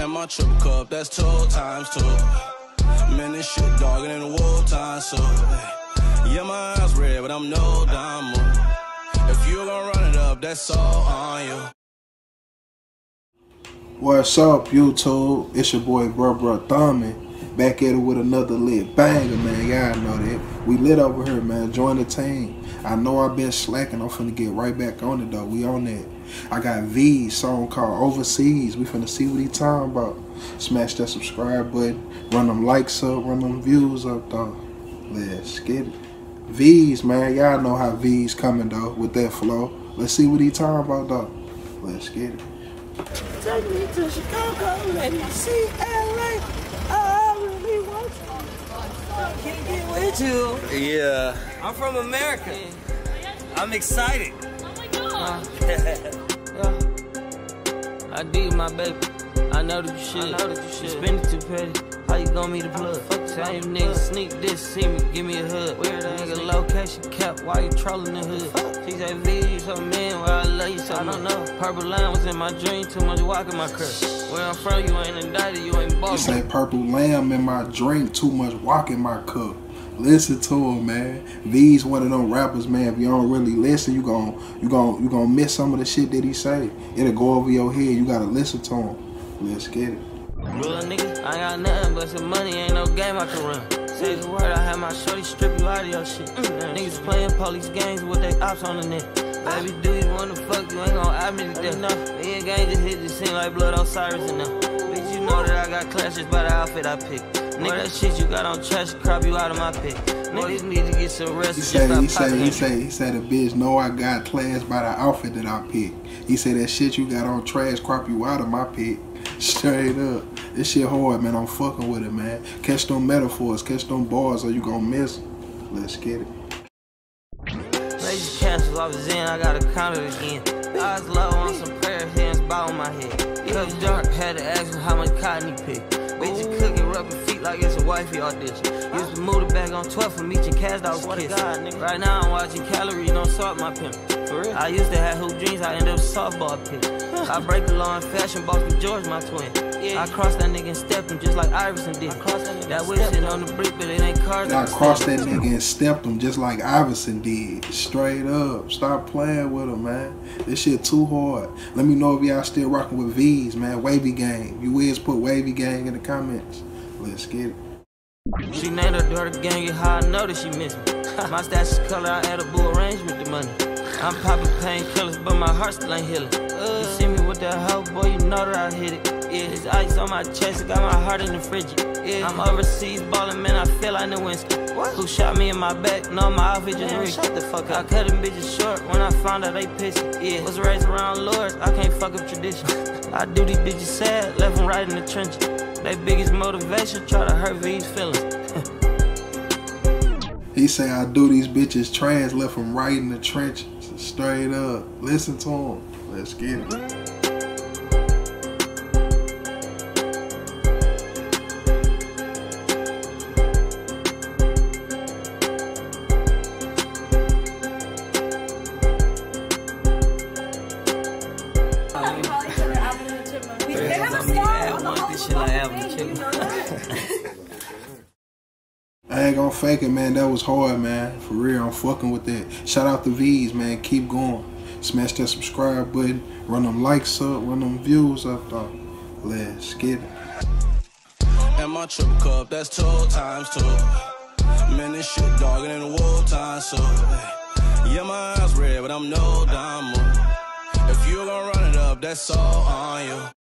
And my triple cup, that's two times two. Man, this shit dogging in the war time, so. Yeah, my eyes red, but I'm no diamond. If you gon' run it up, that's all on you. What's up, YouTube? It's your boy, Bro Bro Thummy. Back at it with another lit banger, man. Y'all know that. We lit over here, man. Join the team. I know I've been slacking. I'm finna get right back on it, though. We on that. I got V song called Overseas. We finna see what he talking about. Smash that subscribe button. Run them likes up. Run them views up, though. Let's get it. Veeze, man. Y'all know how Veeze coming, though, with that flow. Let's see what he talking about, though. Let's get it. Take me to Chicago, let me see LA. I really want you. Can't get with you. Yeah. I'm from America. I'm excited. Uh, yeah. I dig my baby. I know that you should. I know that you should. Spend it too petty. How you gonna meet the plug? Fuck Same nigga sneak this, see me, give me a hood. Weird nigga location cap, why you trolling the hood? She said, V, you so mean, where I love you so I don't know. Purple line was in my dream, too much walk in my crib. Where I'm from, you ain't indicted, you ain't He boss. say purple lamb in my drink, too much walk in my cup. Listen to him, man. Veeze one of them rappers, man. If you don't really listen, you gon' you gon' you gonna miss some of the shit that he say. It'll go over your head. You gotta listen to him. Let's get it. Real nigga, I ain't got nothing but some money, ain't no game I can run. Say the word, I had my shorty strip you out of your shit. Mm. Niggas playing police games with they ops on the net. Baby, do you wanna fuck? You ain't gon' add me to death. No, me and gang just hit the scene like blood on Cyrus and them. Bitch, you know that I got clashes by the outfit I pick. Nigga, that shit you got on trash crop you out of my pick. Niggas need to get some rest. He and say he stop say he popping say he said a bitch know I got class by the outfit that I pick. He said that shit you got on trash crop you out of my pick. Straight up. This shit hard, man. I'm fucking with it, man. Catch them metaphors, catch them bars, or you gonna miss 'em. Let's get it. Major cancels, I was in, I gotta count it again. Eyes low on some prayer, hands bow on my head. Cups dark, had to ask him how much cotton he picked. Bitch, you cooking, rubbing feet like it's a wifey audition. Used to move the bag on 12 from each and cast out kiss. Right now I'm watching calories, don't salt my pimp. For real? I used to have hoop dreams, I end up softball pitch. I break the law in fashion, Boston George, my twin. I crossed that nigga and stepped him just like Iverson did. That whip sitting on the brick, but it ain't cars. I crossed that nigga and stepped him just like Iverson did. Straight up. Stop playing with him, man. This shit too hard. Let me know if y'all still rocking with Veeze, man. Wavy Gang. You is put Wavy Gang in the comments. Let's get it. She named her daughter gang, get how I know that she miss me. My stash is color, I add a boo arrangement to money. I'm popping painkillers, but my heart still ain't healing. You see me with that hoe, boy, you know that I hit it. Yeah, it's ice on my chest, it got my heart in the fridge. Yeah, I'm overseas ballin', man, I feel like Nowitzki. Who shot me in my back? No, my outfit just rigged. Shut the fuck up. I cut them bitches short when I found out they pissed. Yeah, was raised around lords, I can't fuck up tradition. I do these bitches sad, left them right in the trenches. They biggest motivation, try to hurt Veeze feelings. He say I do these bitches trash, left him right in the trenches. Straight up. Listen to him. Let's get it. I ain't gonna fake it, man. That was hard, man. For real, I'm fucking with that. Shout out the Veeze, man. Keep going. Smash that subscribe button. Run them likes up. Run them views up. Let's get it. And my triple cup, that's two times two. Man, this shit dogging in the war time, so. Yeah, my eyes red, but I'm no diamond. Oh. If you gon' run it up, that's all on you.